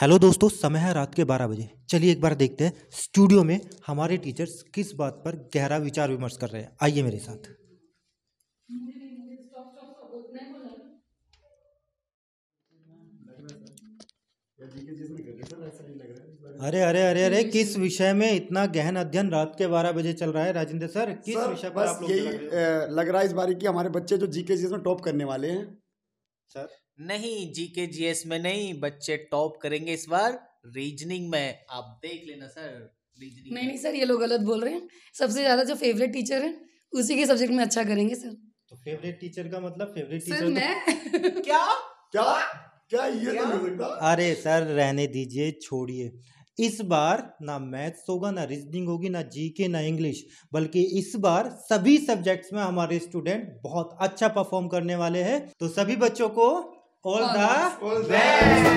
Hello दोस्तों समय है रात के 12 बजे। चलिए एक बार देखते हैं स्टूडियो में हमारे टीचर्स किस बात पर गहरा विचार विमर्श कर रहे हैं। आइए मेरे साथ। अरे अरे अरे अरे किस विषय में इतना गहन अध्ययन रात के 12 बजे चल रहा है राजेंद्र सर? किस विषय पर आप लोग यही लग रहे हो? इस बारी कि हमारे बच्चे जो जीके जीएस में टॉप करने वाले हैं। सर? नहीं जीके जीएस में नहीं बच्चे टॉप करेंगे इस बार रीजनिंग में। आप देख लेना सर रीजनिंग नहीं नहीं सर ये लोग गलत बोल रहे हैं। सबसे ज़्यादा जो फेवरेट टीचर है उसी के सब्जेक्ट में अच्छा करेंगे सर। तो फेवरेट टीचर का मतलब फेवरेट टीचर तो मैं क्या? क्या? क्या? ये तो अरे सर रहने दीजिए छोड़िए। इस बार ना मैथ्स होगा ना रीजनिंग होगी ना जीके ना इंग्लिश। बल्कि इस बार सभी सब्जेक्ट्स में हमारे स्टूडेंट बहुत अच्छा परफॉर्म करने वाले हैं। तो सभी बच्चों को ऑल द best.